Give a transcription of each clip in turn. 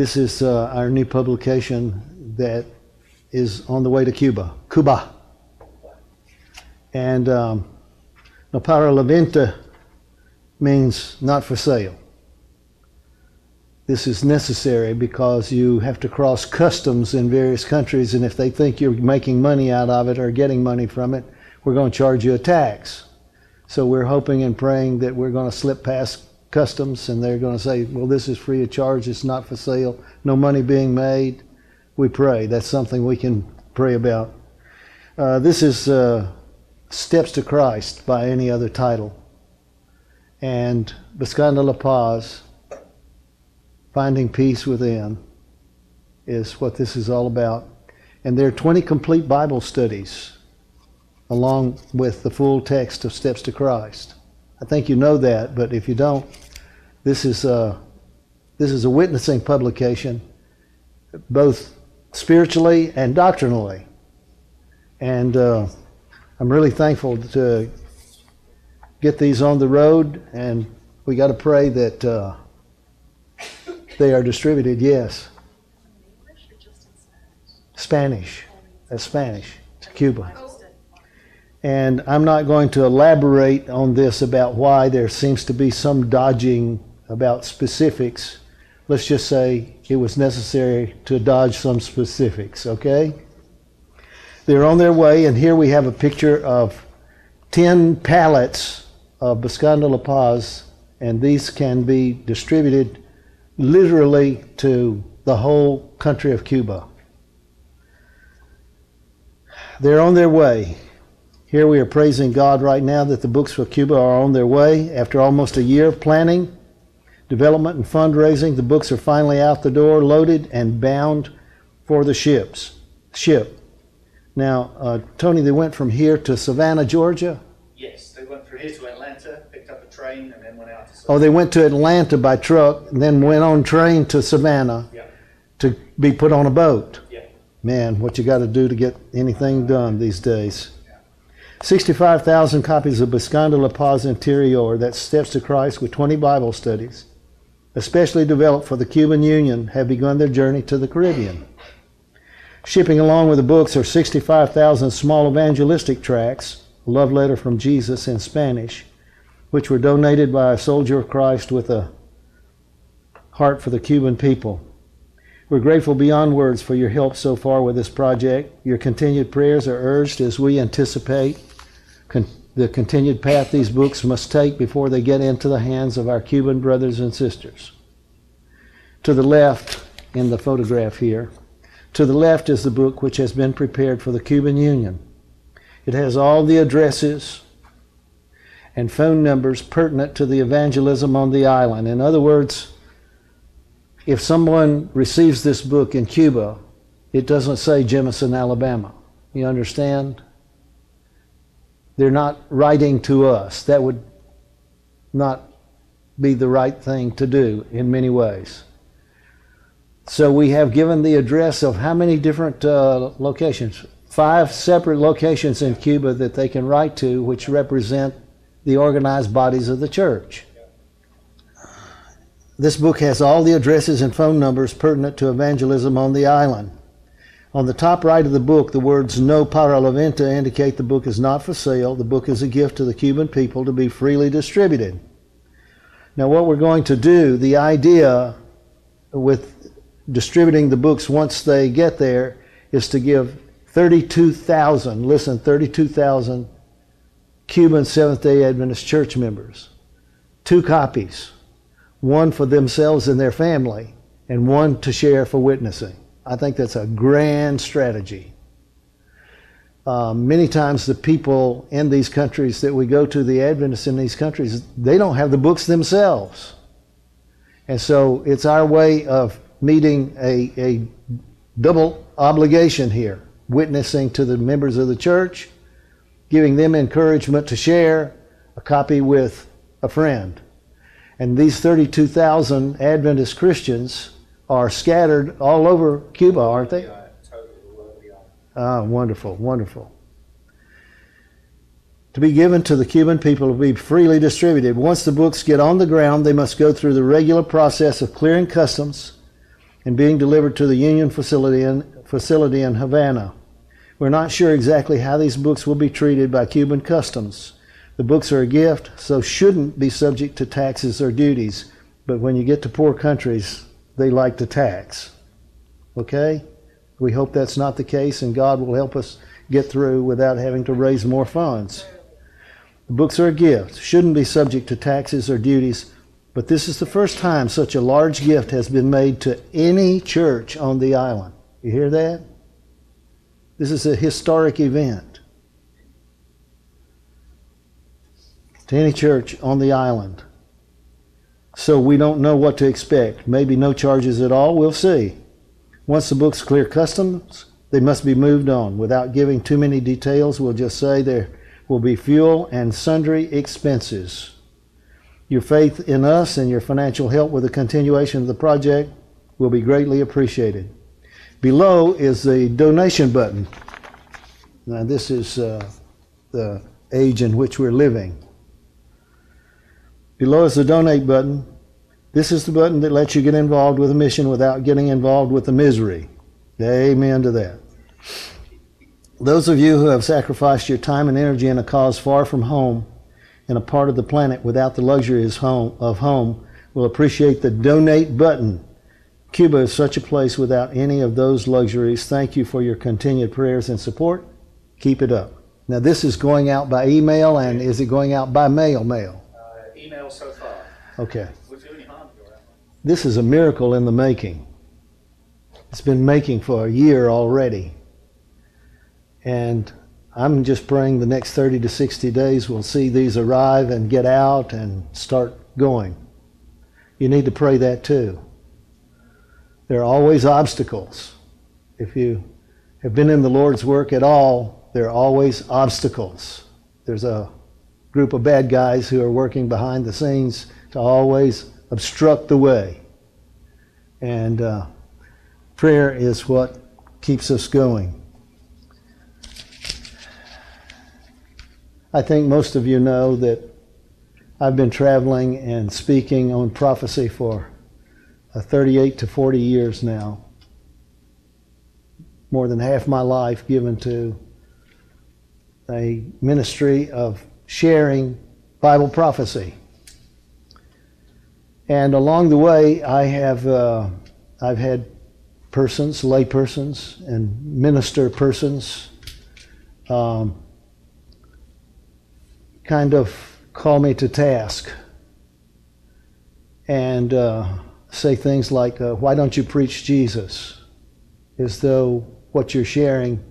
This is uh, our new publication that is on the way to Cuba. Cuba. And um, para la venta means not for sale. This is necessary because you have to cross customs in various countries, and if they think you're making money out of it or getting money from it, we're going to charge you a tax. So we're hoping and praying that we're going to slip past customs and they're going to say, well, this is free of charge, it's not for sale, no money being made. We pray. That's something we can pray about. Uh, this is uh, Steps to Christ by any other title. And Buscando la Paz, Finding Peace Within, is what this is all about. And there are 20 complete Bible studies along with the full text of Steps to Christ. I think you know that, but if you don't, this is a, this is a witnessing publication, both spiritually and doctrinally. And uh, I'm really thankful to get these on the road, and we got to pray that uh, they are distributed. Yes. Spanish. That's Spanish to Cuba. And I'm not going to elaborate on this about why there seems to be some dodging about specifics. Let's just say it was necessary to dodge some specifics, okay? They're on their way, and here we have a picture of 10 pallets of Buscando La Paz, and these can be distributed literally to the whole country of Cuba. They're on their way. Here we are praising God right now that the books for Cuba are on their way. After almost a year of planning, development, and fundraising, the books are finally out the door, loaded and bound for the ships. Ship. Now, uh, Tony, they went from here to Savannah, Georgia. Yes, they went from here to Atlanta, picked up a train, and then went out to. Oh, they went to Atlanta by truck, and then went on train to Savannah Yeah, to be put on a boat. yeah. Man, what you got to do to get anything done these days. 65,000 copies of Buscando La Paz Interior, that's Steps to Christ with 20 Bible studies, especially developed for the Cuban Union, have begun their journey to the Caribbean. Shipping along with the books are 65,000 small evangelistic tracts, a love letter from Jesus in Spanish, which were donated by a soldier of Christ with a heart for the Cuban people. We're grateful beyond words for your help so far with this project. Your continued prayers are urged as we anticipate the continued path these books must take before they get into the hands of our Cuban brothers and sisters. To the left, in the photograph here, to the left is the book which has been prepared for the Cuban Union. It has all the addresses and phone numbers pertinent to the evangelism on the island. In other words, if someone receives this book in Cuba, it doesn't say Jemison, Alabama. You understand? They're not writing to us. That would not be the right thing to do in many ways. So we have given the address of how many different uh, locations? Five separate locations in Cuba that they can write to, which represent the organized bodies of the church. This book has all the addresses and phone numbers pertinent to evangelism on the island. On the top right of the book, the words No para la venta indicate the book is not for sale. The book is a gift to the Cuban people to be freely distributed. Now, what we're going to do, the idea with distributing the books once they get there, is to give 32,000, listen, 32,000 Cuban Seventh day Adventist church members two copies one for themselves and their family, and one to share for witnessing. I think that's a grand strategy. Uh, many times, the people in these countries that we go to, the Adventists in these countries, they don't have the books themselves. And so it's our way of meeting a, a double obligation here witnessing to the members of the church, giving them encouragement to share a copy with a friend. And these 32,000 Adventist Christians are scattered all over Cuba, aren't they? Yeah, totally where we are. Ah, wonderful, wonderful. To be given to the Cuban people to be freely distributed. Once the books get on the ground, they must go through the regular process of clearing customs and being delivered to the Union facility in, facility in Havana. We're not sure exactly how these books will be treated by Cuban customs. The books are a gift, so shouldn't be subject to taxes or duties. But when you get to poor countries, they like to tax. Okay? We hope that's not the case, and God will help us get through without having to raise more funds. The books are a gift, shouldn't be subject to taxes or duties, but this is the first time such a large gift has been made to any church on the island. You hear that? This is a historic event. To any church on the island. So we don't know what to expect. Maybe no charges at all. We'll see. Once the books clear customs, they must be moved on. Without giving too many details, we'll just say there will be fuel and sundry expenses. Your faith in us and your financial help with the continuation of the project will be greatly appreciated. Below is the donation button. Now, this is uh, the age in which we're living. Below is the donate button. This is the button that lets you get involved with a mission without getting involved with the misery. Amen to that. Those of you who have sacrificed your time and energy in a cause far from home, in a part of the planet without the luxuries of home, will appreciate the donate button Cuba is such a place without any of those luxuries. Thank you for your continued prayers and support. Keep it up. Now, this is going out by email, and is it going out by mail? Mail. Uh, email so far. Okay. Would do any harm to your This is a miracle in the making. It's been making for a year already. And I'm just praying the next 30 to 60 days we'll see these arrive and get out and start going. You need to pray that too. There are always obstacles. If you have been in the Lord's work at all, there are always obstacles. There's a group of bad guys who are working behind the scenes to always obstruct the way. And uh, prayer is what keeps us going. I think most of you know that I've been traveling and speaking on prophecy for uh, 38 to 40 years now. More than half my life given to a ministry of sharing Bible prophecy. And along the way, I have uh, I've had persons, lay persons, and minister persons, um, kind of call me to task. And uh, say things like, uh, Why don't you preach Jesus? as though what you're sharing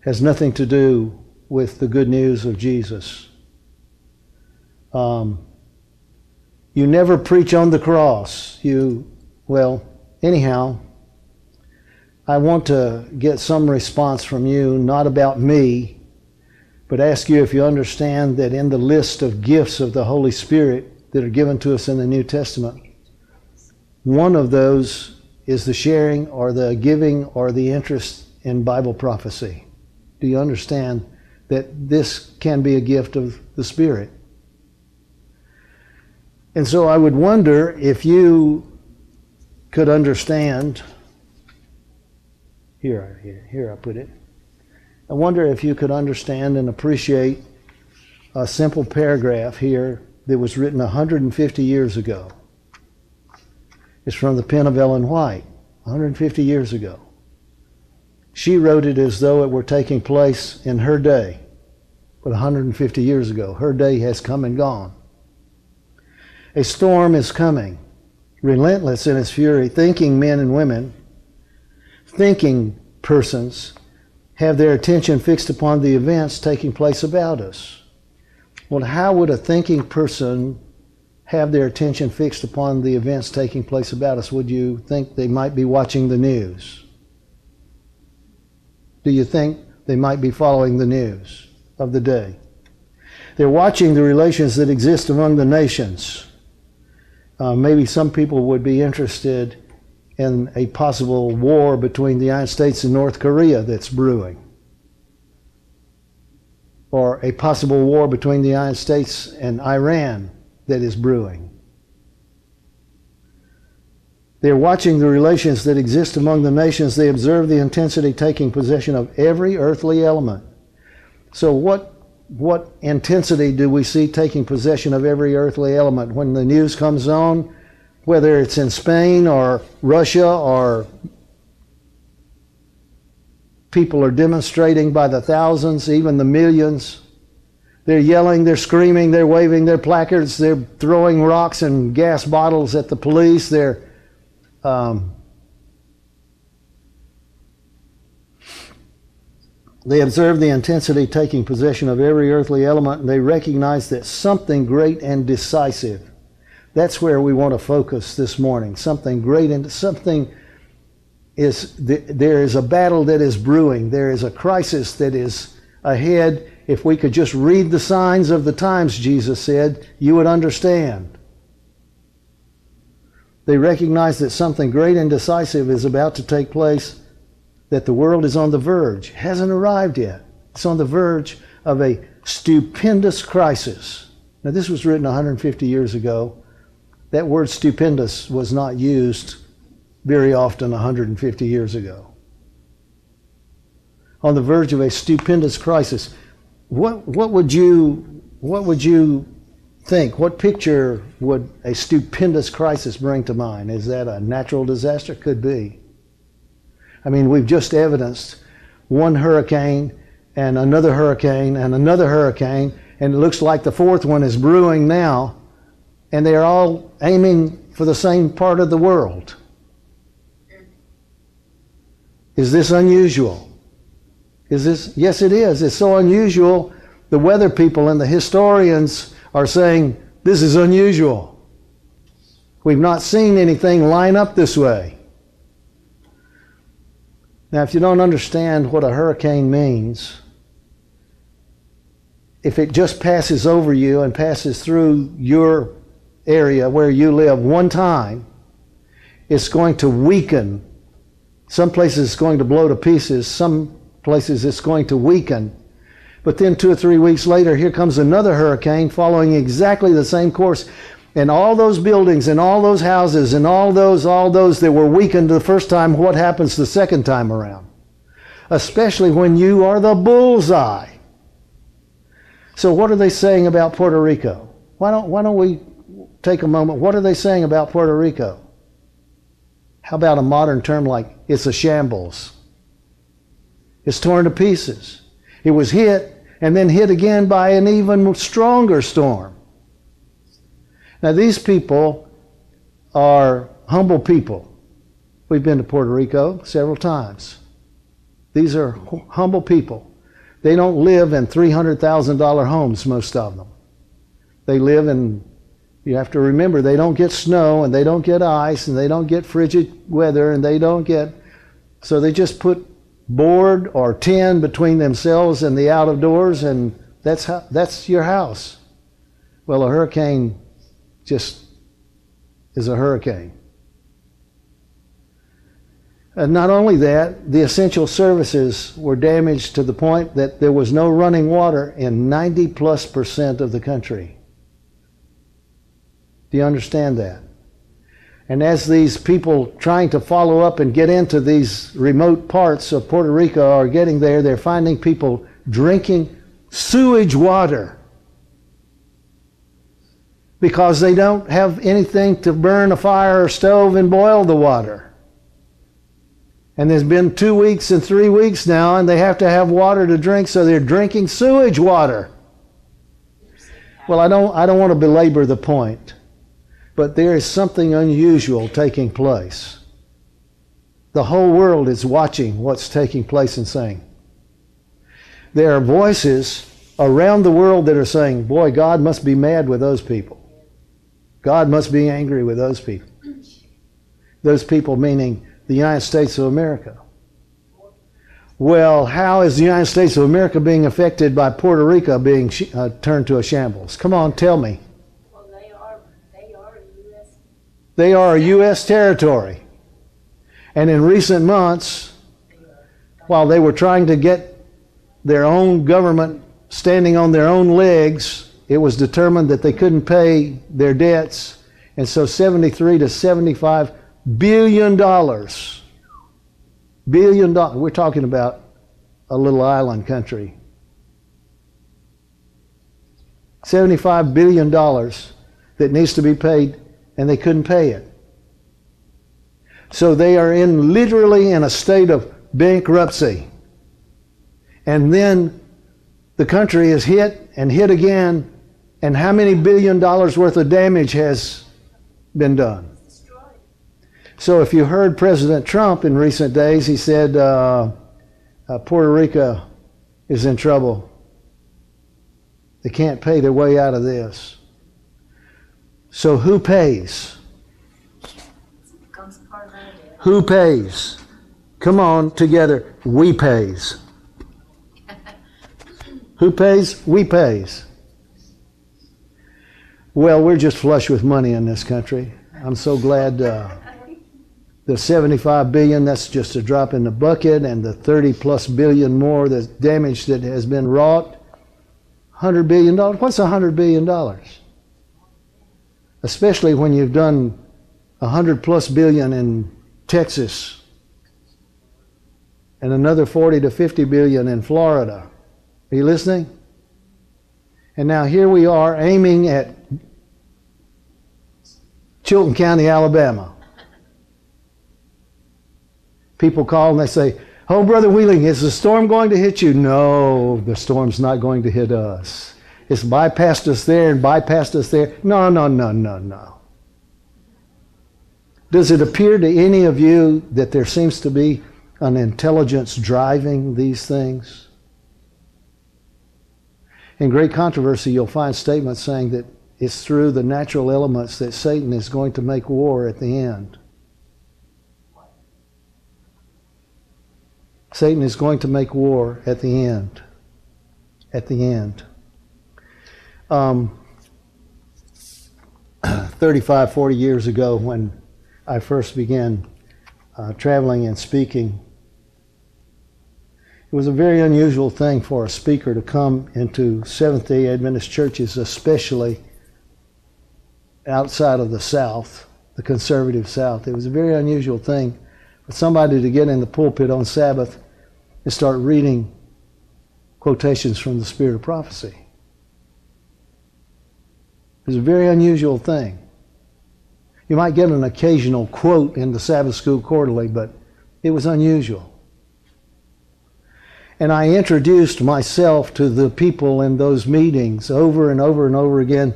has nothing to do with the good news of Jesus. Um, you never preach on the cross. You, well, anyhow, I want to get some response from you, not about me, but ask you if you understand that in the list of gifts of the Holy Spirit that are given to us in the New Testament, one of those is the sharing or the giving or the interest in Bible prophecy. Do you understand that this can be a gift of the Spirit? And so I would wonder if you could understand. Here, here, here I put it. I wonder if you could understand and appreciate a simple paragraph here that was written 150 years ago It's from the pen of Ellen White, 150 years ago. She wrote it as though it were taking place in her day, but 150 years ago. Her day has come and gone. A storm is coming, relentless in its fury, thinking men and women, thinking persons, have their attention fixed upon the events taking place about us. Well, how would a thinking person have their attention fixed upon the events taking place about us, would you think they might be watching the news? Do you think they might be following the news of the day? They're watching the relations that exist among the nations. Uh, maybe some people would be interested in a possible war between the United States and North Korea that's brewing, or a possible war between the United States and Iran that is brewing. They're watching the relations that exist among the nations. They observe the intensity taking possession of every earthly element. So, what, what intensity do we see taking possession of every earthly element when the news comes on, whether it's in Spain or Russia or people are demonstrating by the thousands, even the millions? They're yelling, they're screaming, they're waving their placards, they're throwing rocks and gas bottles at the police, they're um, they observe the intensity taking possession of every earthly element and they recognize that something great and decisive. That's where we want to focus this morning. Something great and something is there is a battle that is brewing. There is a crisis that is ahead. If we could just read the signs of the times jesus said you would understand. They recognize that something great and decisive is about to take place, that the world is on the verge, hasn't arrived yet. It's on the verge of a stupendous crisis. Now, this was written 150 years ago. That word stupendous was not used very often 150 years ago. On the verge of a stupendous crisis. What, what would you what would you think, what picture would a stupendous crisis bring to mind? Is that a natural disaster? Could be. I mean, we've just evidenced one hurricane and another hurricane and another hurricane, and it looks like the fourth one is brewing now, and they're all aiming for the same part of the world. Is this unusual? Is this? Yes, it is. It's so unusual. The weather people and the historians are saying, This is unusual. We've not seen anything line up this way. Now, if you don't understand what a hurricane means, if it just passes over you and passes through your area where you live one time, it's going to weaken. Some places it's going to blow to pieces, some places it's going to weaken. But then two or three weeks later, here comes another hurricane following exactly the same course. And all those buildings and all those houses and all those, all those that were weakened the first time, what happens the second time around? Especially when you are the bullseye. So what are they saying about Puerto Rico? Why don't, why don't we take a moment? What are they saying about Puerto Rico? How about a modern term like it's a shambles? It's torn to pieces. It was hit and then hit again by an even stronger storm. Now, these people are humble people. We've been to Puerto Rico several times. These are humble people. They don't live in $300,000 homes, most of them. They live in, you have to remember, they don't get snow and they don't get ice and they don't get frigid weather and they don't get, so they just put board or tin between themselves and the out of doors, and that's how, that's your house. Well, a hurricane just is a hurricane. And not only that, the essential services were damaged to the point that there was no running water in 90 plus percent of the country. Do you understand that? And as these people trying to follow up and get into these remote parts of Puerto Rico are getting there, they're finding people drinking sewage water because they don't have anything to burn a fire or stove and boil the water. And there's been two weeks and three weeks now, and they have to have water to drink, so they're drinking sewage water. Well, I don't, I don't want to belabor the point. But there is something unusual taking place. The whole world is watching what's taking place and saying. There are voices around the world that are saying, Boy, God must be mad with those people. God must be angry with those people. Those people meaning the United States of America. Well, how is the United States of America being affected by Puerto Rico being uh, turned to a shambles? Come on, tell me. They are a U.S. territory. And in recent months, while they were trying to get their own government standing on their own legs, it was determined that they couldn't pay their debts. And so 73 to 75 billion dollars. Billion dollars. We're talking about a little island country. $75 billion that needs to be paid, and they couldn't pay it. So they are in literally in a state of bankruptcy. And then the country is hit and hit again, and how many billion dollars worth of damage has been done? So if you heard President Trump in recent days, he said uh, uh, Puerto Rico is in trouble. They can't pay their way out of this. So who pays? Who pays? Come on, together. We pays. Who pays? We pays. Well, we're just flush with money in this country. I'm so glad uh, the 75 billion, that's just a drop in the bucket, and the 30 plus billion more, the damage that has been wrought. 100 billion dollars. What's 100 billion dollars? Especially when you've done 100 plus billion in Texas and another 40 to 50 billion in Florida. Are you listening? And now here we are aiming at Chilton County, Alabama. People call and they say, Oh, Brother Wheeling, is the storm going to hit you? No, the storm's not going to hit us. It's bypassed us there and bypassed us there. No, no, no, no, no. Does it appear to any of you that there seems to be an intelligence driving these things? In great controversy, you'll find statements saying that it's through the natural elements that Satan is going to make war at the end. Satan is going to make war at the end. At the end. Um, 35, 40 years ago, when I first began uh, traveling and speaking, it was a very unusual thing for a speaker to come into Seventh day Adventist churches, especially outside of the South, the conservative South. It was a very unusual thing for somebody to get in the pulpit on Sabbath and start reading quotations from the Spirit of Prophecy. It was a very unusual thing. You might get an occasional quote in the Sabbath School Quarterly, but it was unusual. And I introduced myself to the people in those meetings over and over and over again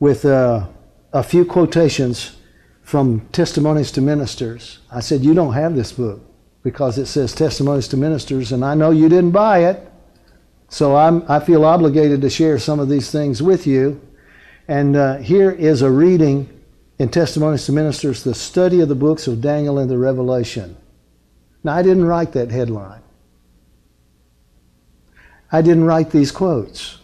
with uh, a few quotations from Testimonies to Ministers. I said, You don't have this book because it says Testimonies to Ministers, and I know you didn't buy it. So I'm, I feel obligated to share some of these things with you. And uh, here is a reading in Testimonies to Ministers, the study of the books of Daniel and the Revelation. Now, I didn't write that headline. I didn't write these quotes.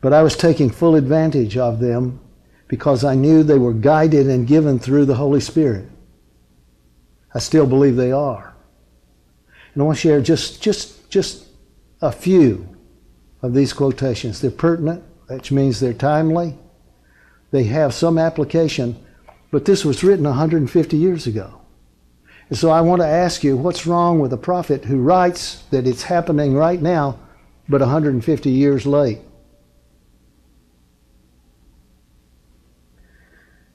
But I was taking full advantage of them because I knew they were guided and given through the Holy Spirit. I still believe they are. And I want to share just, just, just a few of these quotations. They're pertinent, which means they're timely, they have some application, but this was written 150 years ago. And so I want to ask you what's wrong with a prophet who writes that it's happening right now, but 150 years late?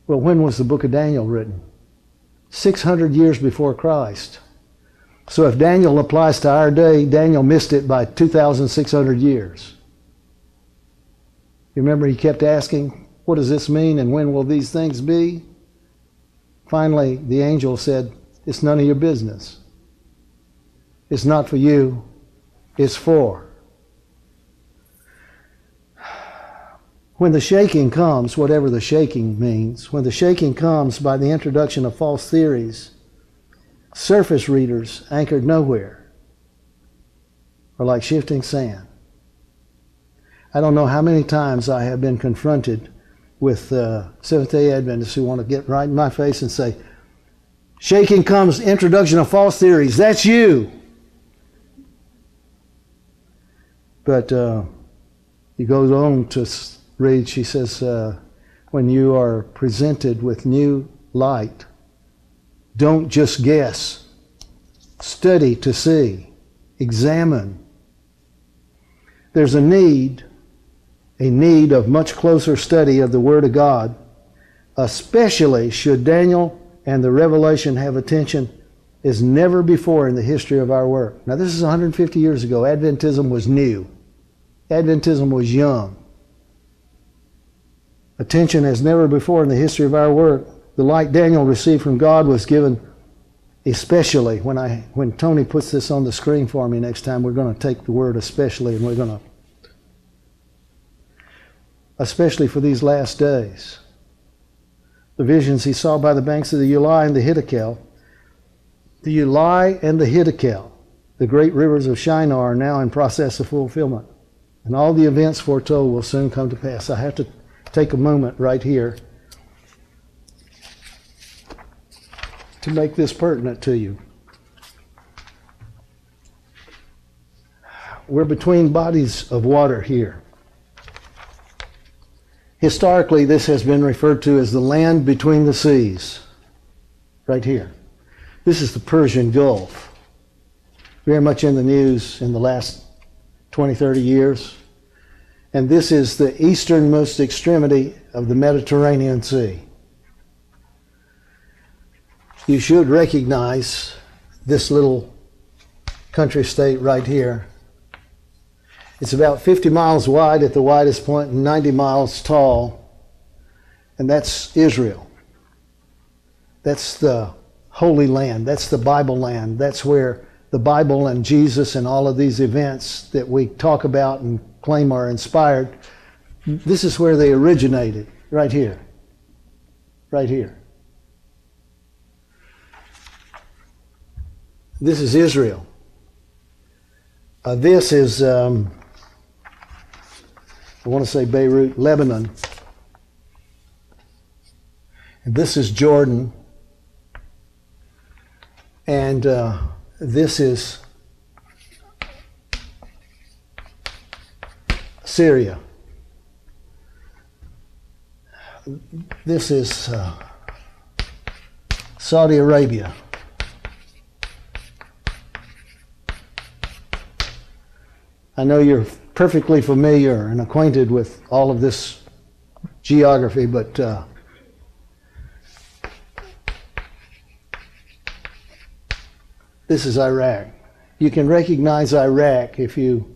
Well, when was the book of Daniel written? 600 years before Christ. So if Daniel applies to our day, Daniel missed it by 2,600 years. You remember he kept asking, what does this mean and when will these things be? Finally, the angel said, It's none of your business. It's not for you, it's for. When the shaking comes, whatever the shaking means, when the shaking comes by the introduction of false theories, surface readers anchored nowhere are like shifting sand. I don't know how many times I have been confronted with uh, Seventh day Adventists who want to get right in my face and say, Shaking comes introduction of false theories. That's you. But uh, he goes on to read, she says, uh, when you are presented with new light, Don't just guess. Study to see. Examine. There's a need, a need of much closer study of the Word of God, especially should Daniel and the Revelation have attention as never before in the history of our work. Now, this is 150 years ago. Adventism was new, Adventism was young. Attention as never before in the history of our work. The light Daniel received from God was given especially when I when Tony puts this on the screen for me next time. We're going to take the word especially and we're going to especially for these last days. The visions he saw by the banks of the Ulai and the Hiddekel. The Ulai and the Hiddekel the great rivers of Shinar are now in process of fulfillment. And all the events foretold will soon come to pass. I have to take a moment right here to make this pertinent to you. We're between bodies of water here. Historically, this has been referred to as the land between the seas, right here. This is the Persian Gulf, very much in the news in the last 20, 30 years. And this is the easternmost extremity of the Mediterranean Sea you should recognize this little country state right here. It's about 50 miles wide at the widest point and 90 miles tall, and that's Israel. That's the Holy Land. That's the Bible land. That's where the Bible and Jesus and all of these events that we talk about and claim are inspired, this is where they originated, right here. Right here. This is Israel. Uh, this is, um, I want to say Beirut, Lebanon. And this is Jordan. And uh, this is Syria. This is uh, Saudi Arabia. I know you're perfectly familiar and acquainted with all of this geography, but uh, this is Iraq. You can recognize Iraq if you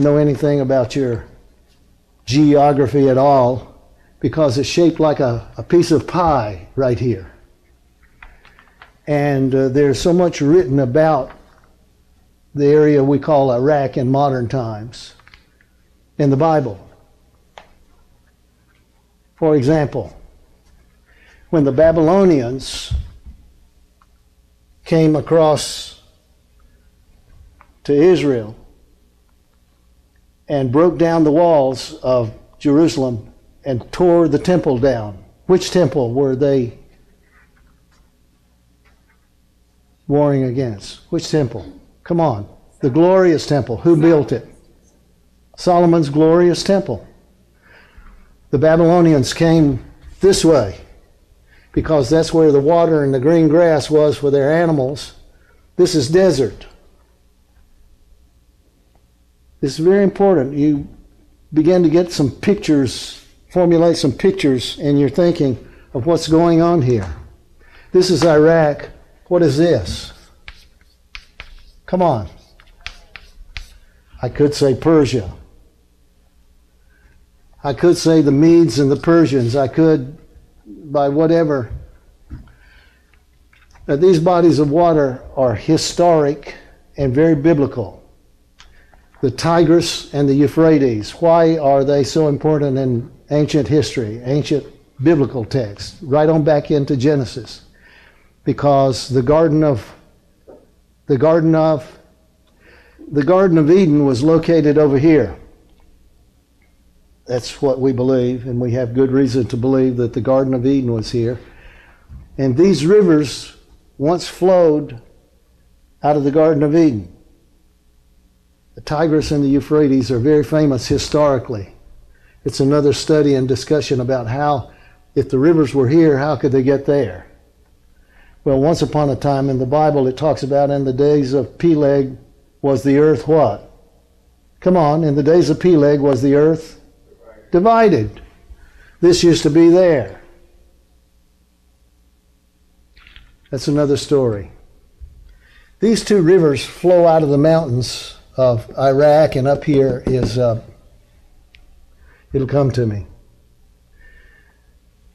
know anything about your geography at all, because it's shaped like a, a piece of pie right here. And uh, there's so much written about the area we call Iraq in modern times in the Bible. For example, when the Babylonians came across to Israel and broke down the walls of Jerusalem and tore the temple down. Which temple were they warring against? Which temple? Come on. The glorious temple. Who built it? Solomon's glorious temple. The Babylonians came this way because that's where the water and the green grass was for their animals. This is desert. This is very important. You begin to get some pictures, formulate some pictures in your thinking of what's going on here. This is Iraq. What is this? Come on. I could say Persia. I could say the Medes and the Persians. I could, by whatever. Now, these bodies of water are historic and very biblical. The Tigris and the Euphrates. Why are they so important in ancient history, ancient biblical texts? Right on back into Genesis. Because the Garden of the Garden of the Garden of Eden was located over here. That's what we believe, and we have good reason to believe that the Garden of Eden was here. And these rivers once flowed out of the Garden of Eden. The Tigris and the Euphrates are very famous historically. It's another study and discussion about how, if the rivers were here, how could they get there? Well, once upon a time in the Bible, it talks about in the days of Peleg was the earth what? Come on, in the days of Peleg was the earth divided. This used to be there. That's another story. These two rivers flow out of the mountains of Iraq, and up here is, uh, it'll come to me.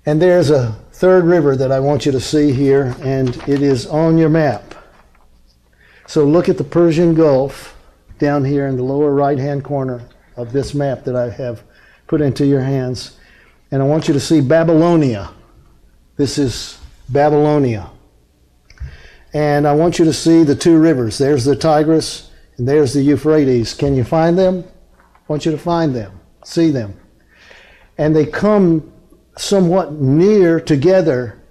And there's a third river that I want you to see here, and it is on your map. So look at the Persian Gulf down here in the lower right hand corner of this map that I have put into your hands. And I want you to see Babylonia. This is Babylonia. And I want you to see the two rivers. There's the Tigris and there's the Euphrates. Can you find them? I want you to find them, see them. And they come somewhat near together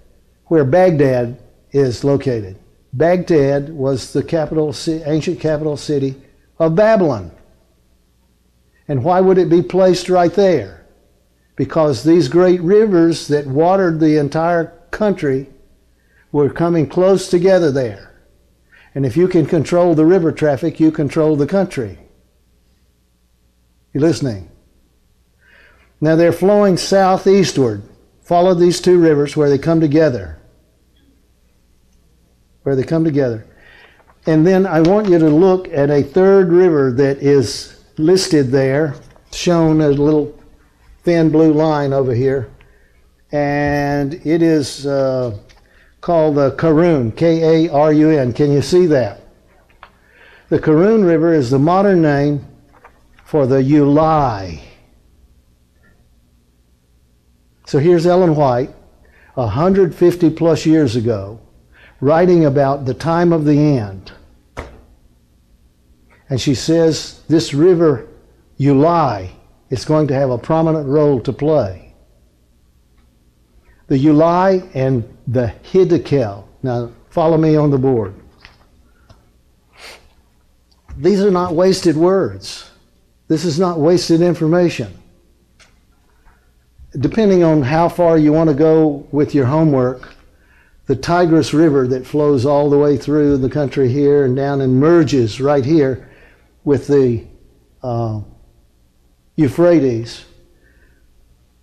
where Baghdad is located. Baghdad was the capital, ancient capital city of Babylon. And why would it be placed right there? Because these great rivers that watered the entire country were coming close together there. And if you can control the river traffic, you control the country. You listening? Now they're flowing southeastward. Follow these two rivers where they come together. Where they come together. And then I want you to look at a third river that is listed there, shown as a little thin blue line over here. And it is uh, called the Karun, K A R U N. Can you see that? The Karun River is the modern name for the Ulai. So here's Ellen White, 150 plus years ago, writing about the time of the end. And she says this river, Ulai, is going to have a prominent role to play. The Ulai and the Hiddekel. Now, follow me on the board. These are not wasted words. This is not wasted information depending on how far you want to go with your homework, the Tigris River that flows all the way through the country here and down and merges right here with the uh, Euphrates.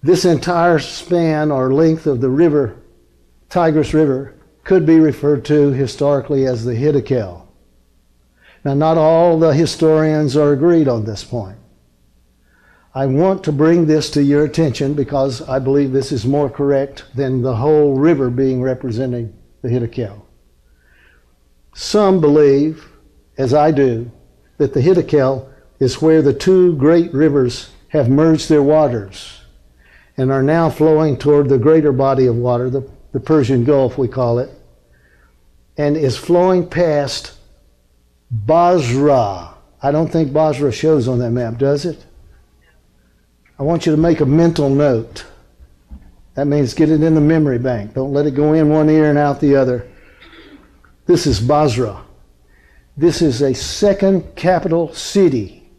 This entire span or length of the river, Tigris River, could be referred to historically as the Hiddekel. Now, not all the historians are agreed on this point. I want to bring this to your attention because I believe this is more correct than the whole river being representing the Hiddekel. Some believe, as I do, that the Hiddekel is where the two great rivers have merged their waters and are now flowing toward the greater body of water, the, the Persian Gulf, we call it, and is flowing past Basra. I don't think Basra shows on that map, does it? I want you to make a mental note. That means get it in the memory bank. Don't let it go in one ear and out the other. This is Basra. This is a second capital city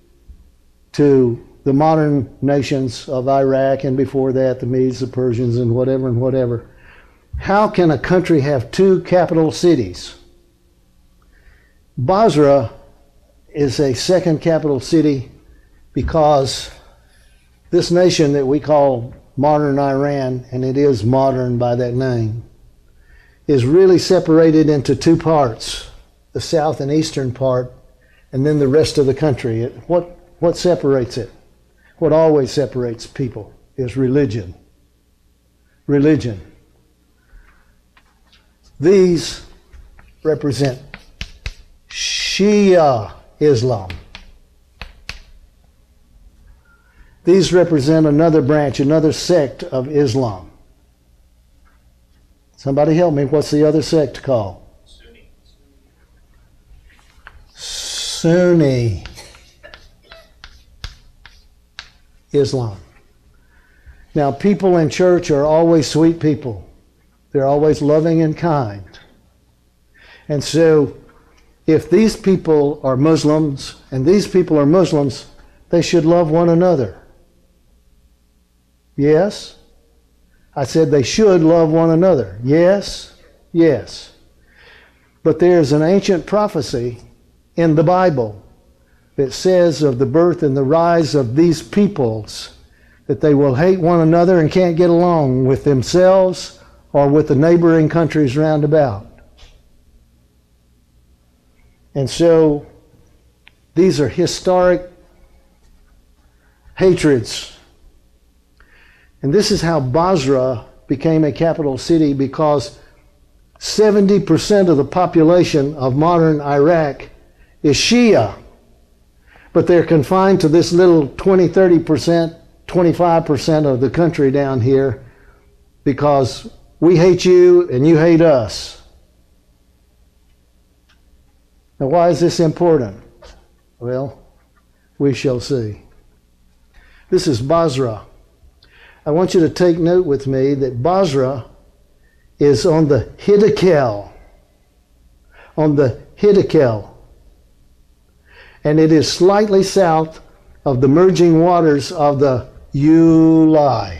to the modern nations of Iraq and before that the Medes, the Persians, and whatever and whatever. How can a country have two capital cities? Basra is a second capital city because this nation that we call modern Iran, and it is modern by that name, is really separated into two parts the south and eastern part, and then the rest of the country. It, what, what separates it? What always separates people is religion. Religion. These represent Shia Islam. These represent another branch, another sect of Islam. Somebody help me. What's the other sect called? Sunni. Sunni Islam. Now, people in church are always sweet people. They're always loving and kind. And so, if these people are Muslims and these people are Muslims, they should love one another. Yes. I said they should love one another. Yes. Yes. But there's an ancient prophecy in the Bible that says of the birth and the rise of these peoples that they will hate one another and can't get along with themselves or with the neighboring countries round about. And so these are historic hatreds. And this is how Basra became a capital city because 70% of the population of modern Iraq is Shia. But they're confined to this little 20, 30%, 25% of the country down here because we hate you and you hate us. Now, why is this important? Well, we shall see. This is Basra. I want you to take note with me that Basra is on the Hiddekel. On the Hiddekel. And it is slightly south of the merging waters of the Ulai.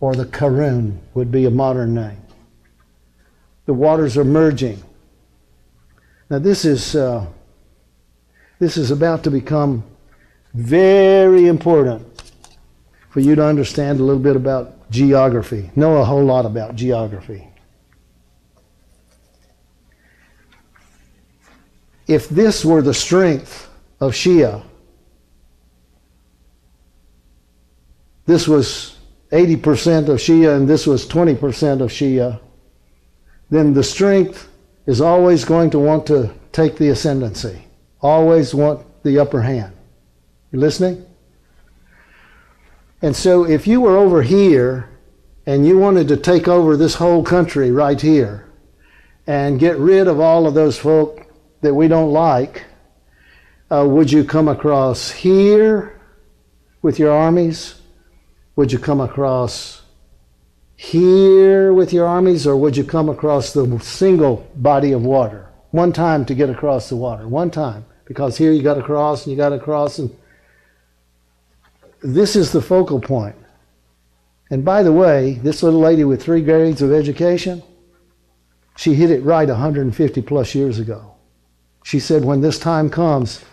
Or the Karun would be a modern name. The waters are merging. Now this is uh, this is about to become very important for you to understand a little bit about geography, know a whole lot about geography. If this were the strength of Shia, this was 80% of Shia and this was 20% of Shia, then the strength is always going to want to take the ascendancy, always want the upper hand. You listening? And so if you were over here and you wanted to take over this whole country right here and get rid of all of those folk that we don't like, uh, would you come across here with your armies? Would you come across here with your armies, or would you come across the single body of water? One time to get across the water, one time. Because here you got to cross and you got to cross, and this is the focal point. And by the way, this little lady with three grades of education, she hit it right 150 plus years ago. She said, when this time comes,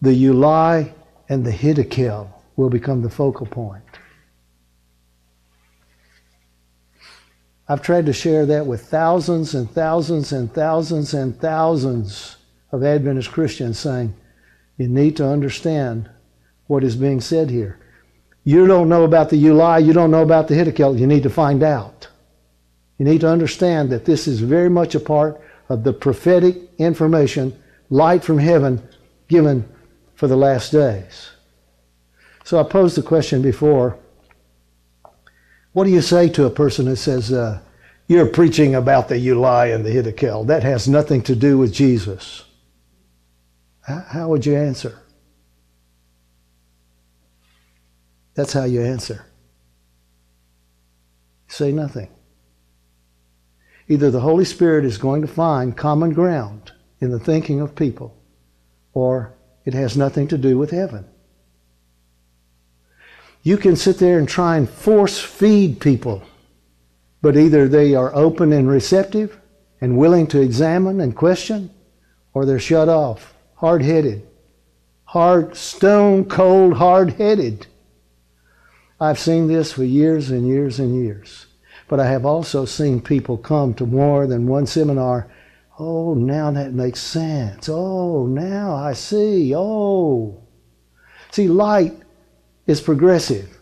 the Ulai and the Hiddekel will become the focal point. I've tried to share that with thousands and thousands and thousands and thousands of Adventist Christians saying, you need to understand what is being said here. You don't know about the Ulai, you don't know about the Hiddekel, you need to find out. You need to understand that this is very much a part of the prophetic information, light from heaven, given for the last days. So I posed the question before what do you say to a person that says, uh, You're preaching about the Ulai and the Hiddekel? That has nothing to do with Jesus. How would you answer? That's how you answer. Say nothing. Either the Holy Spirit is going to find common ground in the thinking of people, or it has nothing to do with heaven. You can sit there and try and force feed people, but either they are open and receptive and willing to examine and question, or they're shut off, hard headed, hard, stone cold, hard headed. I've seen this for years and years and years. But I have also seen people come to more than one seminar. Oh, now that makes sense. Oh, now I see. Oh. See, light is progressive.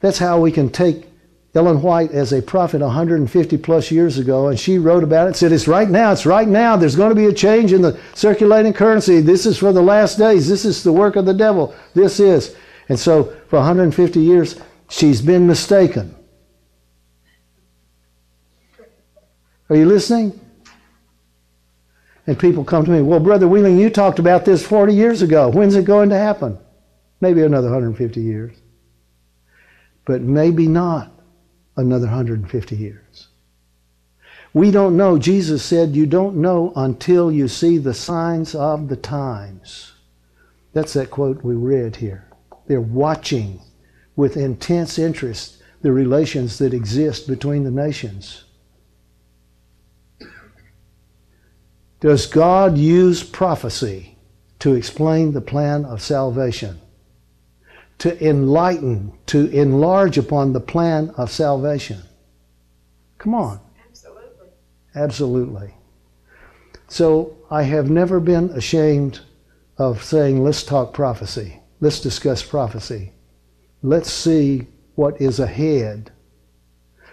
That's how we can take Ellen White as a prophet 150 plus years ago, and she wrote about it, said, It's right now, it's right now. There's going to be a change in the circulating currency. This is for the last days. This is the work of the devil. This is. And so for 150 years, she's been mistaken. Are you listening? And people come to me, Well, Brother Wheeling, you talked about this 40 years ago. When's it going to happen? Maybe another 150 years. But maybe not another 150 years. We don't know. Jesus said, You don't know until you see the signs of the times. That's that quote we read here. They're watching with intense interest the relations that exist between the nations. Does God use prophecy to explain the plan of salvation? To enlighten, to enlarge upon the plan of salvation? Come on. Absolutely. Absolutely. So I have never been ashamed of saying, let's talk prophecy. Let's discuss prophecy. Let's see what is ahead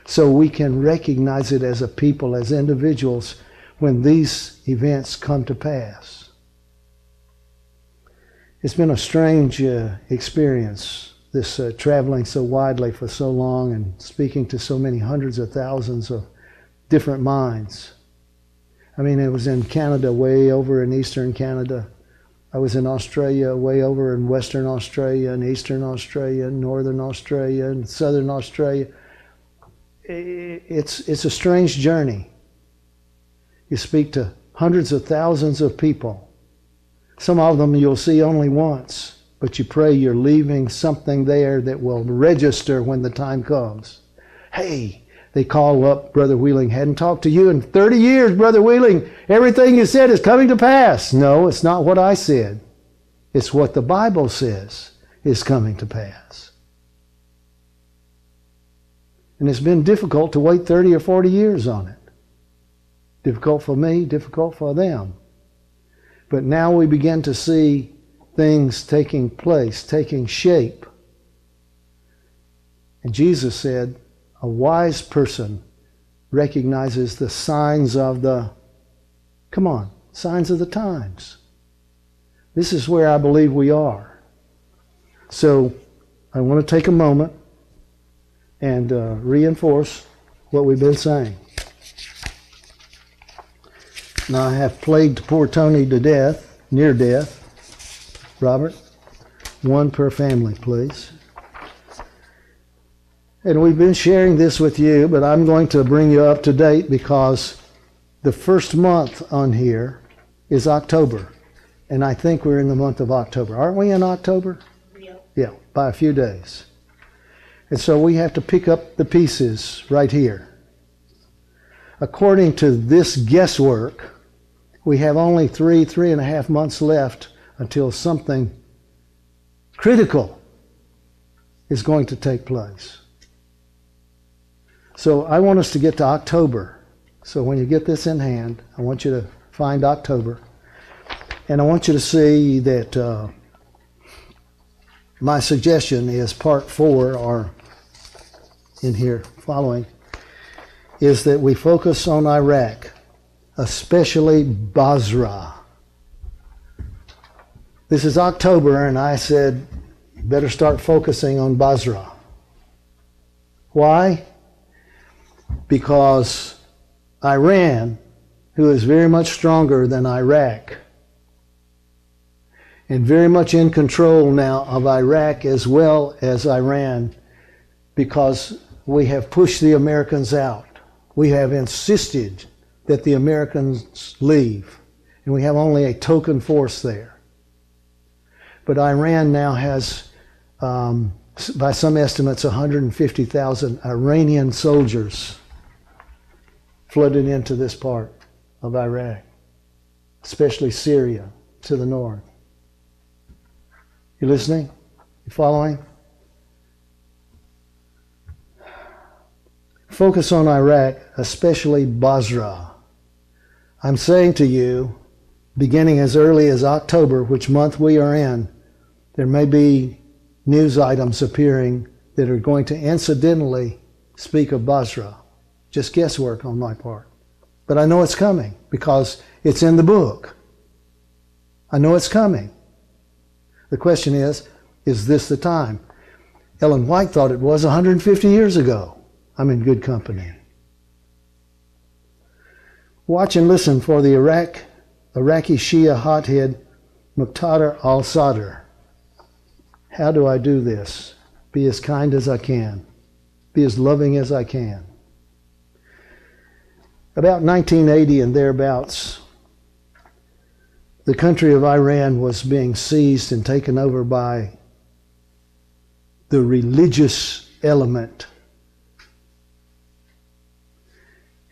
so we can recognize it as a people, as individuals, when these events come to pass. It's been a strange uh, experience, this uh, traveling so widely for so long and speaking to so many hundreds of thousands of different minds. I mean, it was in Canada, way over in eastern Canada. I was in Australia, way over in Western Australia, and Eastern Australia, and Northern Australia, and Southern Australia. It's, it's a strange journey. You speak to hundreds of thousands of people. Some of them you'll see only once, but you pray you're leaving something there that will register when the time comes. Hey, they call up Brother Wheeling. Hadn't talked to you in 30 years, Brother Wheeling. Everything you said is coming to pass. No, it's not what I said. It's what the Bible says is coming to pass. And it's been difficult to wait 30 or 40 years on it. Difficult for me, difficult for them. But now we begin to see things taking place, taking shape. And Jesus said, a wise person recognizes the signs of the, come on, signs of the times. This is where I believe we are. So I want to take a moment and uh, reinforce what we've been saying. Now I have plagued poor Tony to death, near death. Robert, one per family, please. And we've been sharing this with you, but I'm going to bring you up to date because the first month on here is October. And I think we're in the month of October. Aren't we in October? Yeah. Yeah, by a few days. And so we have to pick up the pieces right here. According to this guesswork, we have only three, three and a half months left until something critical is going to take place. So I want us to get to October. So when you get this in hand, I want you to find October. And I want you to see that uh, my suggestion is part four, or in here following, is that we focus on Iraq, especially Basra. This is October, and I said, better start focusing on Basra. Why? Because Iran, who is very much stronger than Iraq, and very much in control now of Iraq as well as Iran, because we have pushed the Americans out. We have insisted that the Americans leave, and we have only a token force there. But Iran now has, um, by some estimates, 150,000 Iranian soldiers flooded into this part of Iraq, especially Syria to the north. You listening? You following? Focus on Iraq, especially Basra. I'm saying to you, beginning as early as October, which month we are in, there may be news items appearing that are going to incidentally speak of Basra. Just guesswork on my part. But I know it's coming because it's in the book. I know it's coming. The question is, is this the time? Ellen White thought it was 150 years ago. I'm in good company. Watch and listen for the Iraq, Iraqi Shia hothead Muqtada al Sadr. How do I do this? Be as kind as I can, be as loving as I can. About 1980 and thereabouts, the country of Iran was being seized and taken over by the religious element.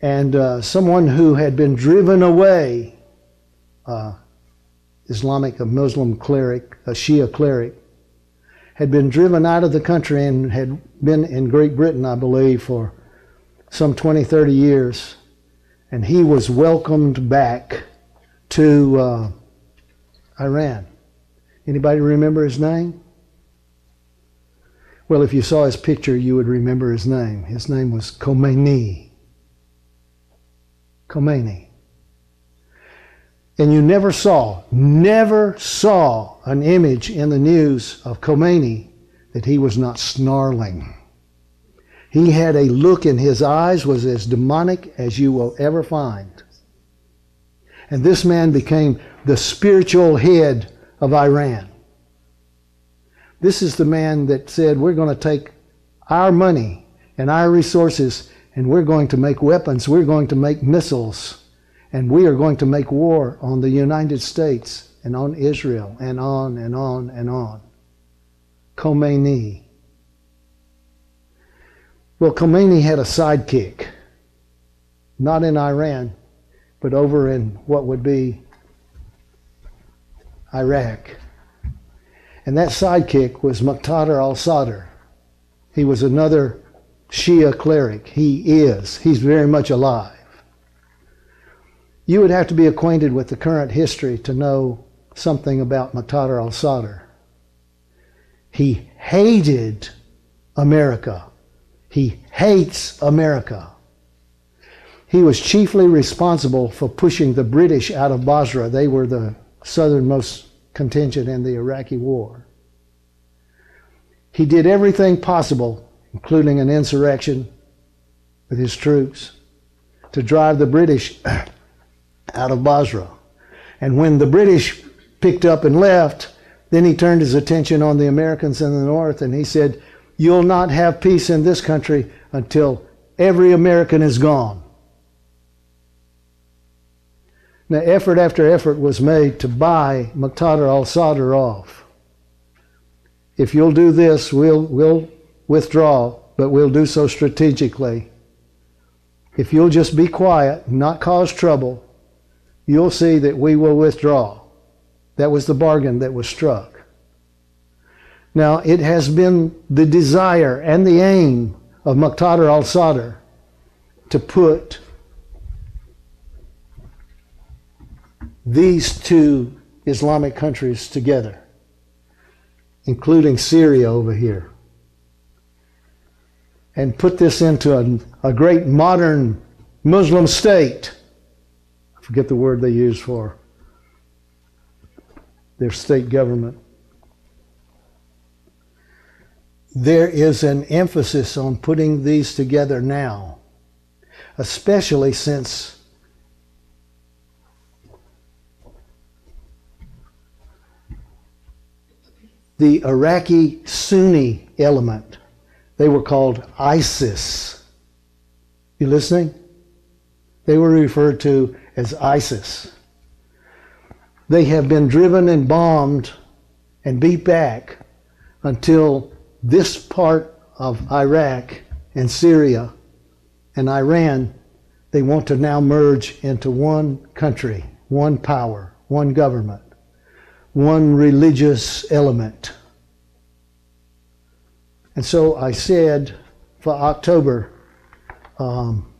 And uh, someone who had been driven away uh, Islamic, a Muslim cleric, a Shia cleric, had been driven out of the country and had been in Great Britain, I believe, for some 20, 30 years. And he was welcomed back to uh, Iran. Anybody remember his name? Well, if you saw his picture, you would remember his name. His name was Khomeini. Khomeini. And you never saw, never saw an image in the news of Khomeini that he was not snarling. He had a look in his eyes was as demonic as you will ever find. And this man became the spiritual head of Iran. This is the man that said, We're going to take our money and our resources and we're going to make weapons, we're going to make missiles, and we are going to make war on the United States and on Israel and on and on and on. Khomeini. Well, Khomeini had a sidekick, not in Iran, but over in what would be Iraq. And that sidekick was Muqtada al Sadr. He was another Shia cleric. He is. He's very much alive. You would have to be acquainted with the current history to know something about Muqtada al Sadr. He hated America. He hates America. He was chiefly responsible for pushing the British out of Basra. They were the southernmost contingent in the Iraqi war. He did everything possible, including an insurrection with his troops, to drive the British out of Basra. And when the British picked up and left, then he turned his attention on the Americans in the north and he said, You'll not have peace in this country until every American is gone. Now, effort after effort was made to buy Muqtada al Sadr off. If you'll do this, we'll, we'll withdraw, but we'll do so strategically. If you'll just be quiet, not cause trouble, you'll see that we will withdraw. That was the bargain that was struck. Now, it has been the desire and the aim of Muqtada al Sadr to put these two Islamic countries together, including Syria over here, and put this into a, a great modern Muslim state. I forget the word they use for their state government. There is an emphasis on putting these together now, especially since the Iraqi Sunni element. They were called ISIS. You listening? They were referred to as ISIS. They have been driven and bombed and beat back until this part of Iraq and Syria and Iran, they want to now merge into one country, one power, one government one religious element. And so I said for October, um,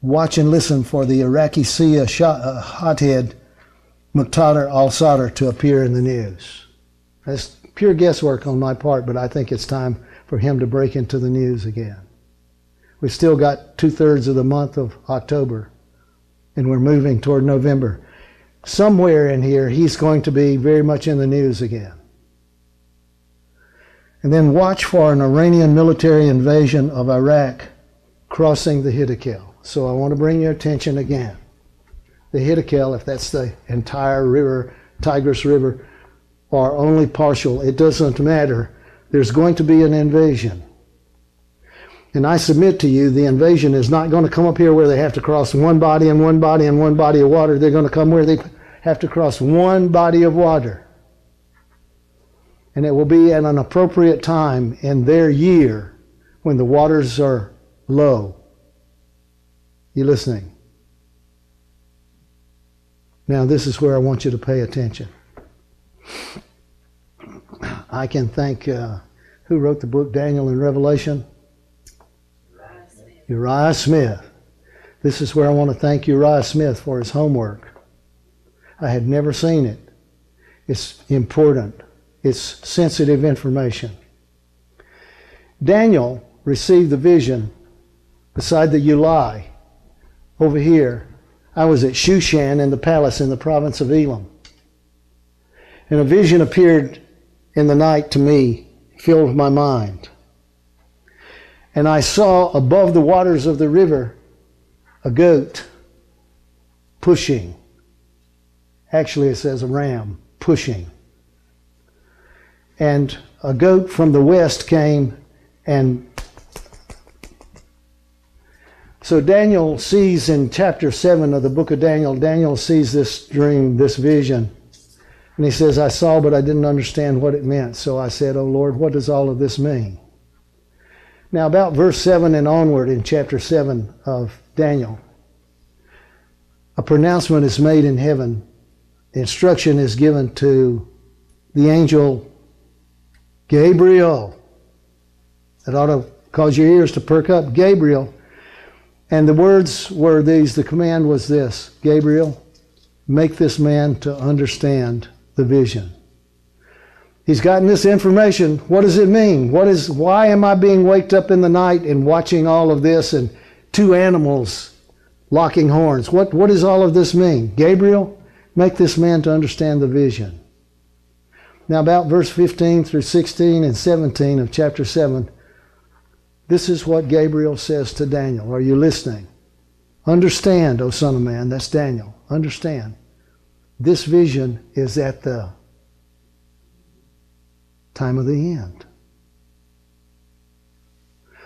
watch and listen for the Iraqi Shia uh, hothead Muqtada al Sadr to appear in the news. That's pure guesswork on my part, but I think it's time for him to break into the news again. We've still got two thirds of the month of October, and we're moving toward November somewhere in here, he's going to be very much in the news again. And then watch for an Iranian military invasion of Iraq crossing the Hiddekel. So I want to bring your attention again. The Hiddekel, if that's the entire river, Tigris River, or only partial, it doesn't matter. There's going to be an invasion. And I submit to you, the invasion is not going to come up here where they have to cross one body and one body and one body of water. They're going to come where they have to cross one body of water. And it will be at an appropriate time in their year when the waters are low. You listening? Now, this is where I want you to pay attention. I can thank uh, who wrote the book Daniel and Revelation? Uriah Smith. Uriah Smith. This is where I want to thank Uriah Smith for his homework. I had never seen it. It's important, it's sensitive information. Daniel received the vision beside the Ulai over here. I was at Shushan in the palace in the province of Elam. And a vision appeared in the night to me, filled my mind. And I saw above the waters of the river a goat pushing. Actually, it says a ram pushing. And a goat from the west came and so Daniel sees in chapter 7 of the book of Daniel, Daniel sees this dream, this vision. And he says, I saw, but I didn't understand what it meant. So I said, Oh Lord, what does all of this mean? Now, about verse 7 and onward in chapter 7 of Daniel, a pronouncement is made in heaven. Instruction is given to the angel Gabriel. That ought to cause your ears to perk up. Gabriel. And the words were these the command was this Gabriel, make this man to understand the vision. He's gotten this information. What does it mean? What is why am I being waked up in the night and watching all of this and two animals locking horns? What what does all of this mean? Gabriel, make this man to understand the vision. Now about verse 15 through 16 and 17 of chapter 7, this is what Gabriel says to Daniel. Are you listening? Understand, O son of man, that's Daniel. Understand this vision is at the time of the end.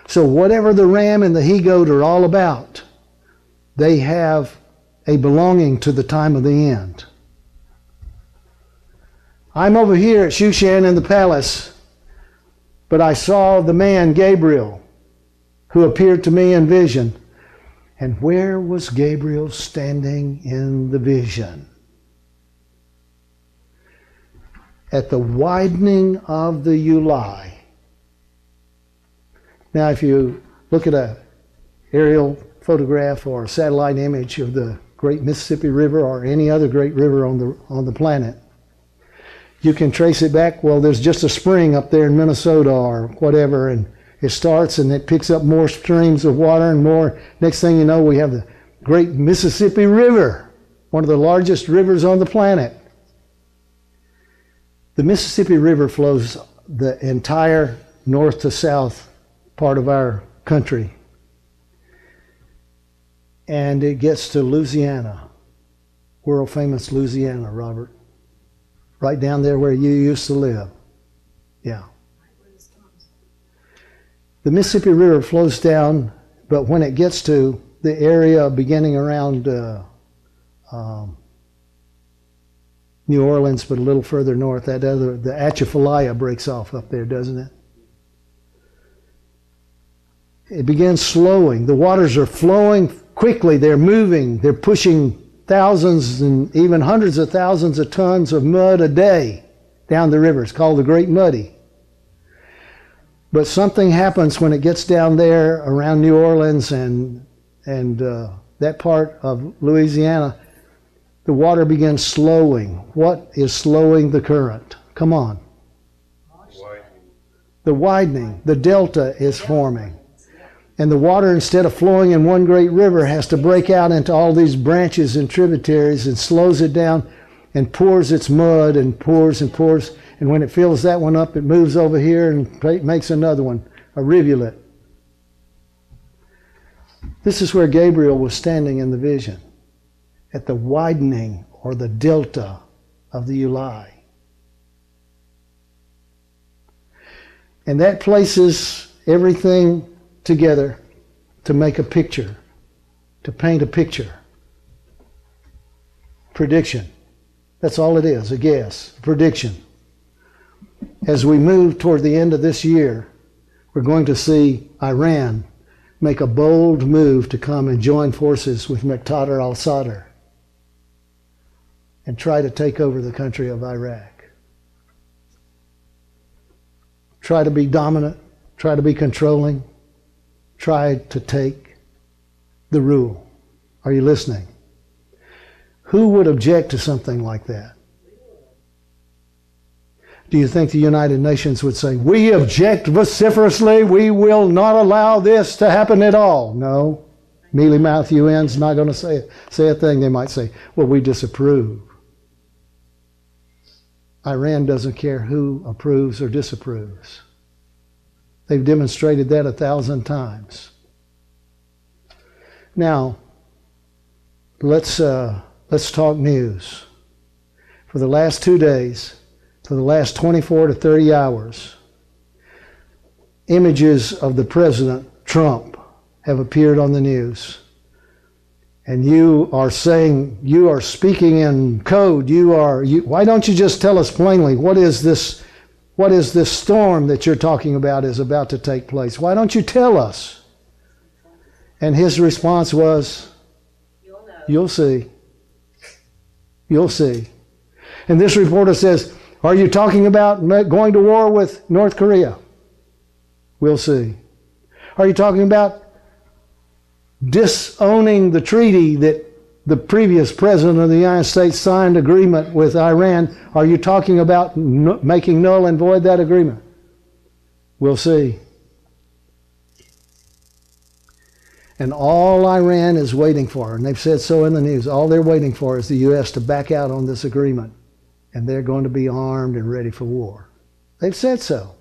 So, whatever the ram and the he goat are all about, they have a belonging to the time of the end. I'm over here at Shushan in the palace, but I saw the man, Gabriel, who appeared to me in vision. And where was Gabriel standing in the vision? at the widening of the Ulai. Now, if you look at a aerial photograph or a satellite image of the great Mississippi River or any other great river on the on the planet, you can trace it back. Well, there's just a spring up there in Minnesota or whatever, and it starts and it picks up more streams of water and more. Next thing you know, we have the great Mississippi River, one of the largest rivers on the planet. The Mississippi River flows the entire north to south part of our country. And it gets to Louisiana, world famous Louisiana, Robert. Right down there where you used to live. Yeah. The Mississippi River flows down, but when it gets to the area beginning around uh, um, New Orleans, but a little further north. That other, the Atchafalaya breaks off up there, doesn't it? It begins slowing. The waters are flowing quickly. They're moving. They're pushing thousands and even hundreds of thousands of tons of mud a day down the river. It's called the Great Muddy. But something happens when it gets down there around New Orleans and and uh, that part of Louisiana the water begins slowing. What is slowing the current? Come on. The widening, the delta is forming. And the water, instead of flowing in one great river, has to break out into all these branches and tributaries and slows it down and pours its mud and pours and pours. And when it fills that one up, it moves over here and makes another one, a rivulet. This is where Gabriel was standing in the vision at the widening or the delta of the Ulai. And that places everything together to make a picture, to paint a picture. Prediction. That's all it is, a guess, a prediction. As we move toward the end of this year, we're going to see Iran make a bold move to come and join forces with Muqtada al-Sadr and try to take over the country of Iraq. Try to be dominant, try to be controlling, try to take the rule. Are you listening? Who would object to something like that? Do you think the United Nations would say, We object vociferously, we will not allow this to happen at all? No. Mealy mouth UN's not going to say, say a thing. They might say, Well, we disapprove. Iran doesn't care who approves or disapproves. They've demonstrated that a thousand times. Now, let's, uh, let's talk news. For the last two days, for the last 24 to 30 hours, images of the President Trump have appeared on the news. And you are saying, you are speaking in code. You are, you, why don't you just tell us plainly what is this, what is this storm that you're talking about is about to take place? Why don't you tell us? And his response was, You'll, see. You'll see. And this reporter says, are you talking about going to war with North Korea? We'll see. Are you talking about disowning the treaty that the previous president of the United States signed agreement with Iran? Are you talking about making null and void that agreement? We'll see. And all Iran is waiting for, and they've said so in the news, all they're waiting for is the U.S. to back out on this agreement and they're going to be armed and ready for war. They've said so.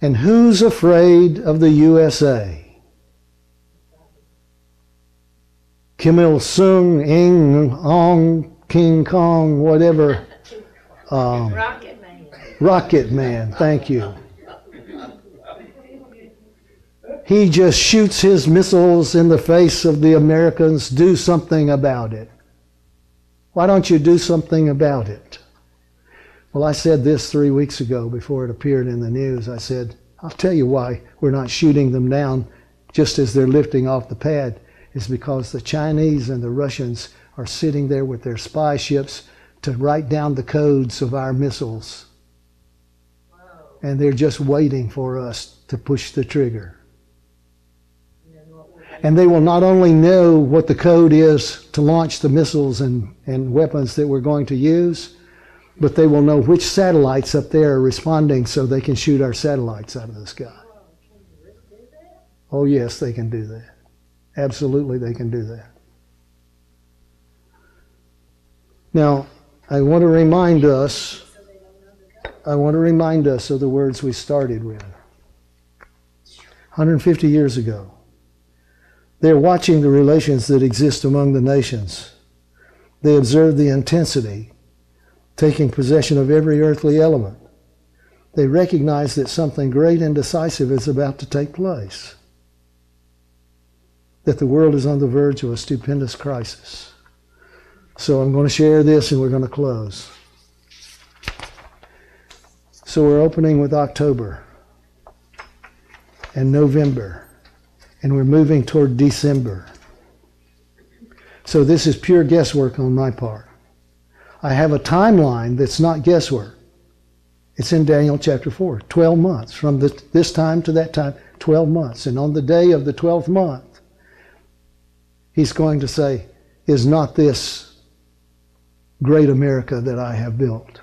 And who's afraid of the USA? Kim Il sung, Ing, Ong, King Kong, whatever. Um, Rocket Man. Rocket Man, thank you. He just shoots his missiles in the face of the Americans. Do something about it. Why don't you do something about it? Well, I said this three weeks ago before it appeared in the news. I said, I'll tell you why we're not shooting them down just as they're lifting off the pad. Is because the Chinese and the Russians are sitting there with their spy ships to write down the codes of our missiles. And they're just waiting for us to push the trigger. And they will not only know what the code is to launch the missiles and, and weapons that we're going to use, but they will know which satellites up there are responding so they can shoot our satellites out of the sky. Oh, yes, they can do that. Absolutely, they can do that. Now, I want to remind us, I want to remind us of the words we started with. 150 years ago, they're watching the relations that exist among the nations. They observe the intensity, taking possession of every earthly element. They recognize that something great and decisive is about to take place, that the world is on the verge of a stupendous crisis. So I'm going to share this and we're going to close. So we're opening with October and November and we're moving toward December. So this is pure guesswork on my part. I have a timeline that's not guesswork. It's in Daniel chapter 4, 12 months. From this time to that time, 12 months. And on the day of the 12th month, he's going to say, Is not this great America that I have built?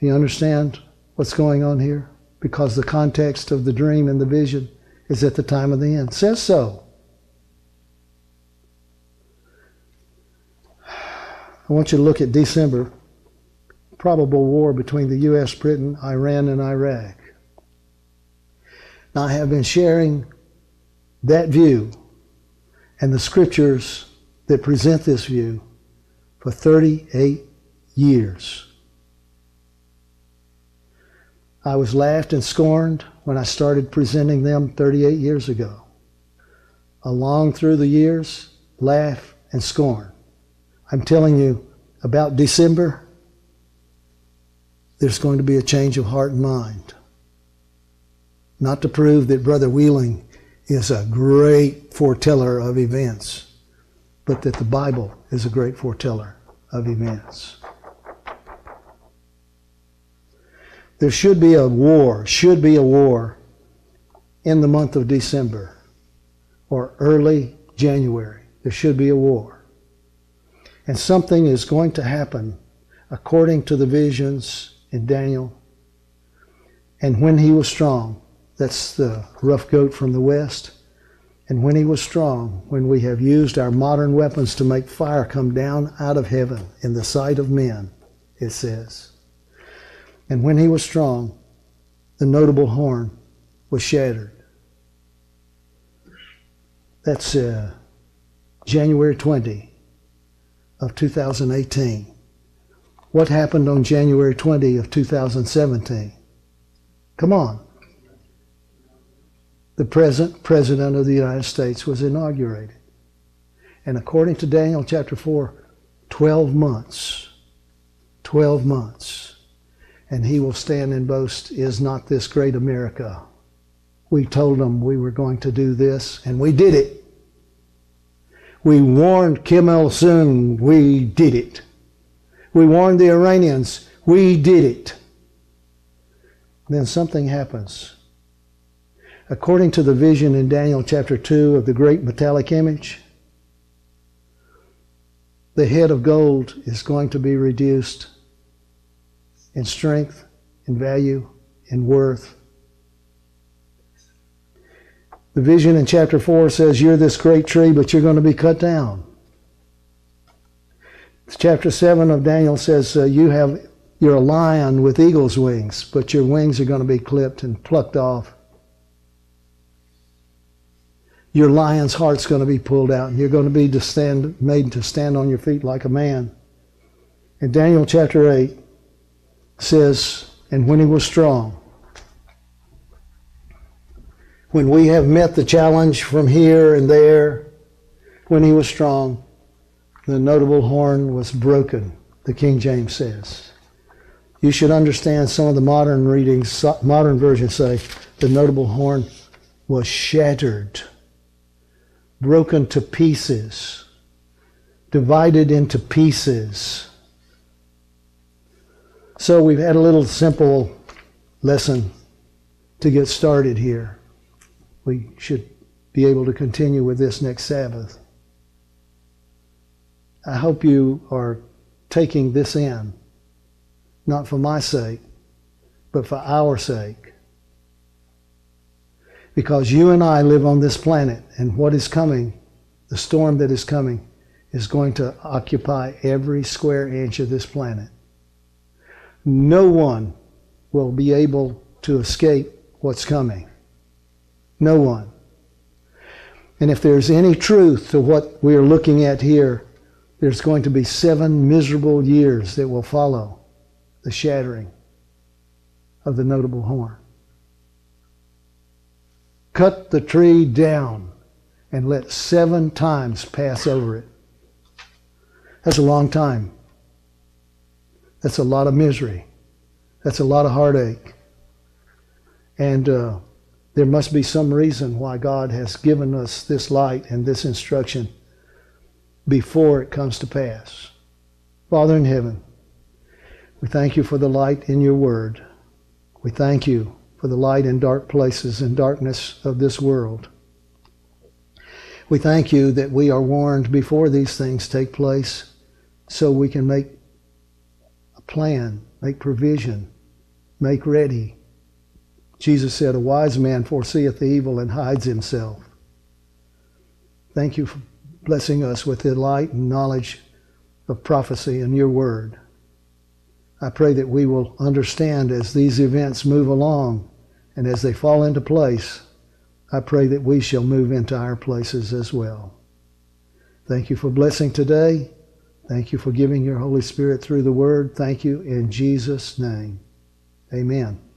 You understand what's going on here? because the context of the dream and the vision is at the time of the end. It says so. I want you to look at December, probable war between the U.S., Britain, Iran, and Iraq. Now, I have been sharing that view and the scriptures that present this view for 38 years. I was laughed and scorned when I started presenting them 38 years ago. Along through the years, laugh and scorn. I'm telling you, about December, there's going to be a change of heart and mind. Not to prove that Brother Wheeling is a great foreteller of events, but that the Bible is a great foreteller of events. There should be a war, should be a war in the month of December or early January. There should be a war. And something is going to happen according to the visions in Daniel. And when he was strong, that's the rough goat from the west. And when he was strong, when we have used our modern weapons to make fire come down out of heaven in the sight of men, it says. And when he was strong, the notable horn was shattered. That's uh, January 20 of 2018. What happened on January 20 of 2017? Come on. The present President of the United States was inaugurated. And according to Daniel chapter 4, 12 months. 12 months. And he will stand and boast, Is not this great America? We told them we were going to do this, and we did it. We warned Kim Il sung, we did it. We warned the Iranians, we did it. Then something happens. According to the vision in Daniel chapter 2 of the great metallic image, the head of gold is going to be reduced in strength, in value, in worth. The vision in chapter 4 says, You're this great tree, but you're going to be cut down. Chapter 7 of Daniel says, uh, You have, you're a lion with eagle's wings, but your wings are going to be clipped and plucked off. Your lion's heart's going to be pulled out, and you're going to be to stand, made to stand on your feet like a man. In Daniel chapter 8 says, And when he was strong, when we have met the challenge from here and there, when he was strong, the notable horn was broken, the King James says. You should understand some of the modern readings, modern versions say the notable horn was shattered, broken to pieces, divided into pieces. So we've had a little simple lesson to get started here. We should be able to continue with this next Sabbath. I hope you are taking this in, not for my sake, but for our sake. Because you and I live on this planet, and what is coming, the storm that is coming, is going to occupy every square inch of this planet. No one will be able to escape what's coming. No one. And if there's any truth to what we are looking at here, there's going to be seven miserable years that will follow the shattering of the notable horn. Cut the tree down and let seven times pass over it. That's a long time. That's a lot of misery. That's a lot of heartache. And uh, there must be some reason why God has given us this light and this instruction before it comes to pass. Father in heaven, we thank you for the light in your word. We thank you for the light in dark places and darkness of this world. We thank you that we are warned before these things take place so we can make a plan, make provision, make ready. Jesus said, A wise man foreseeth the evil and hides himself. Thank you for blessing us with the light and knowledge of prophecy and your word. I pray that we will understand as these events move along and as they fall into place. I pray that we shall move into our places as well. Thank you for blessing today. Thank you for giving your Holy Spirit through the word. Thank you in Jesus' name. Amen.